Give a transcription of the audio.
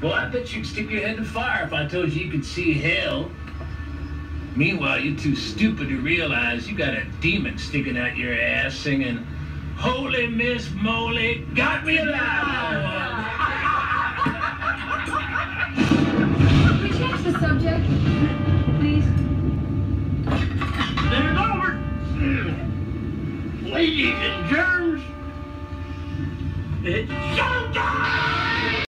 Well, I bet you'd stick your head in the fire if I told you you could see hell. Meanwhile, you're too stupid to realize you got a demon sticking out your ass singing, Holy Miss Molly, got me alive! We change the subject, please? It's over. Ladies and germs, it's showtime!